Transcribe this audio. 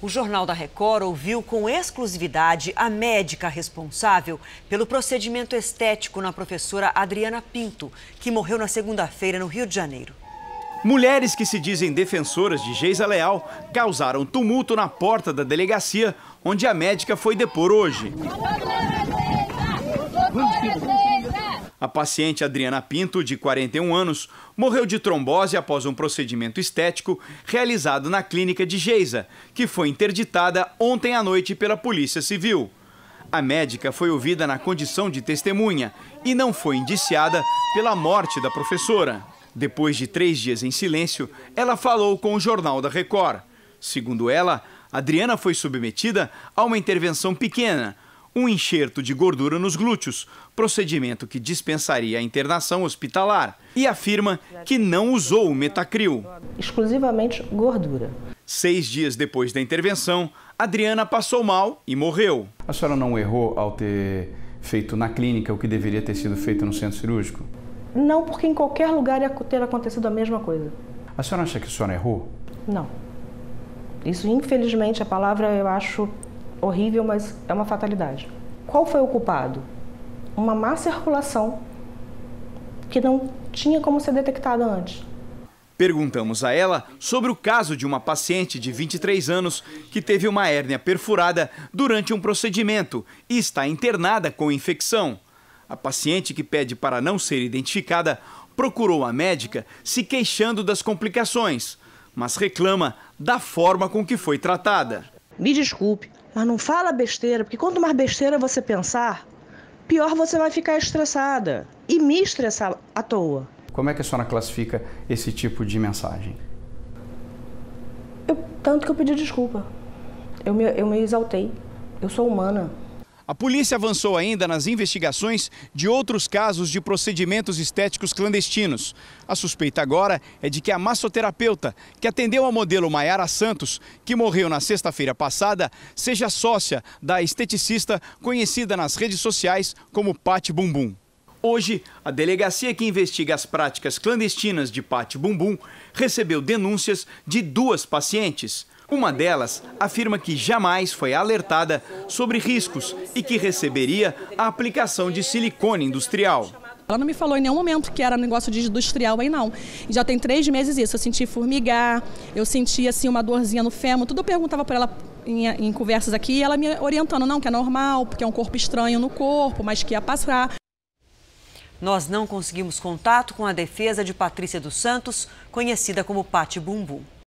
O Jornal da Record ouviu com exclusividade a médica responsável pelo procedimento estético na professora Adriana Pinto, que morreu na segunda-feira no Rio de Janeiro. Mulheres que se dizem defensoras de Geisa Leal causaram tumulto na porta da delegacia, onde a médica foi depor hoje. A paciente Adriana Pinto, de 41 anos, morreu de trombose após um procedimento estético realizado na clínica de Geisa, que foi interditada ontem à noite pela Polícia Civil. A médica foi ouvida na condição de testemunha e não foi indiciada pela morte da professora. Depois de três dias em silêncio, ela falou com o Jornal da Record. Segundo ela, Adriana foi submetida a uma intervenção pequena, um enxerto de gordura nos glúteos, procedimento que dispensaria a internação hospitalar, e afirma que não usou o metacril. Exclusivamente gordura. Seis dias depois da intervenção, Adriana passou mal e morreu. A senhora não errou ao ter feito na clínica o que deveria ter sido feito no centro cirúrgico? Não, porque em qualquer lugar ia ter acontecido a mesma coisa. A senhora acha que a senhora errou? Não. Isso, infelizmente, a palavra eu acho horrível, mas é uma fatalidade. Qual foi o culpado? Uma má circulação que não tinha como ser detectada antes. Perguntamos a ela sobre o caso de uma paciente de 23 anos que teve uma hérnia perfurada durante um procedimento e está internada com infecção. A paciente, que pede para não ser identificada, procurou a médica se queixando das complicações, mas reclama da forma com que foi tratada. Me desculpe, mas não fala besteira, porque quanto mais besteira você pensar, pior você vai ficar estressada. E me estressar à toa. Como é que a senhora classifica esse tipo de mensagem? Eu, tanto que eu pedi desculpa. Eu me, eu me exaltei. Eu sou humana. A polícia avançou ainda nas investigações de outros casos de procedimentos estéticos clandestinos. A suspeita agora é de que a massoterapeuta, que atendeu a modelo Maiara Santos, que morreu na sexta-feira passada, seja sócia da esteticista conhecida nas redes sociais como Pati Bumbum. Hoje, a delegacia que investiga as práticas clandestinas de Pati Bumbum recebeu denúncias de duas pacientes. Uma delas afirma que jamais foi alertada sobre riscos e que receberia a aplicação de silicone industrial. Ela não me falou em nenhum momento que era negócio de industrial aí não. Já tem três meses isso. Eu senti formigar, eu senti assim uma dorzinha no fêmur. Tudo eu perguntava para ela em, em, conversas aqui, e ela me orientando não que é normal, porque é um corpo estranho no corpo, mas que ia passar. Nós não conseguimos contato com a defesa de Patrícia dos Santos, conhecida como Pati Bumbum.